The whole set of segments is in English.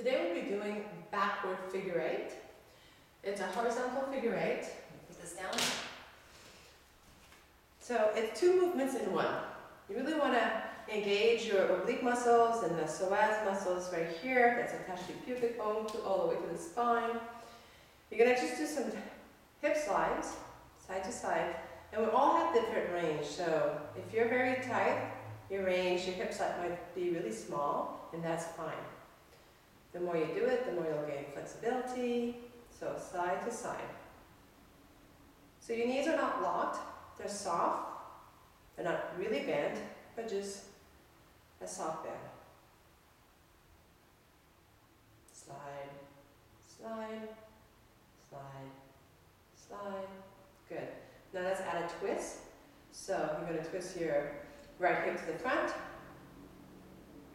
Today we'll be doing backward figure eight. It's a horizontal figure eight. Put this down. So it's two movements in one. You really want to engage your oblique muscles and the psoas muscles right here that's attached to pubic bone all the way to the spine. You're going to just do some hip slides, side to side, and we all have different range. So if you're very tight, your range, your hip slide might be really small, and that's fine. The more you do it, the more you'll gain flexibility. So side to side. So your knees are not locked, they're soft. They're not really bent, but just a soft bend. Slide, slide, slide, slide. Good. Now let's add a twist. So you're going to twist your right hip to the front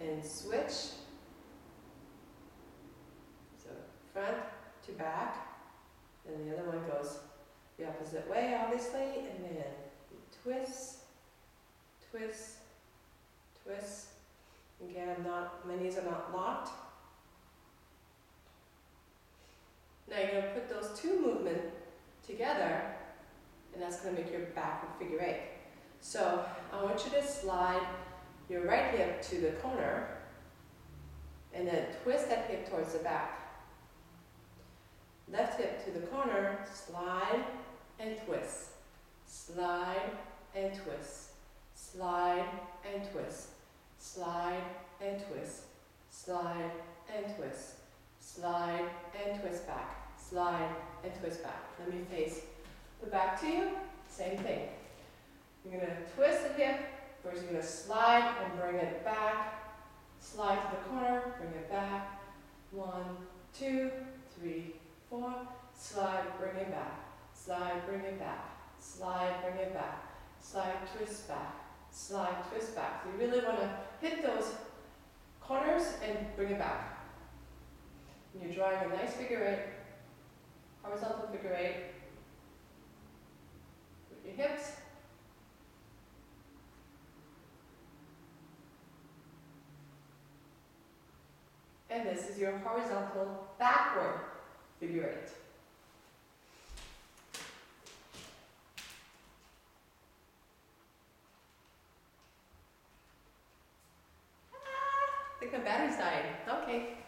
and switch. So front back. And the other one goes the opposite way, obviously. And then twist, twist, twist. Again, I'm not, my knees are not locked. Now you're going to put those two movements together, and that's going to make your back a figure eight. So I want you to slide your right hip to the corner, and then twist that hip towards the back. Left hip to the corner, slide and twist. Slide and twist. Slide and twist. Slide and twist. Slide and twist. Slide and twist back. Slide and twist back. Let me face the back to you. Same thing. You're going to twist the hip. First, you're to slide and bring it back. Slide to the corner, bring it back. One, two, three, four. Slide, bring it back. Slide, bring it back. Slide, bring it back. Slide, twist back. Slide, twist back. So you really want to hit those corners and bring it back. And you're drawing a nice figure eight, horizontal figure eight. With your hips. And this is your horizontal backward figure eight. Ah, I think my battery's dying. Okay.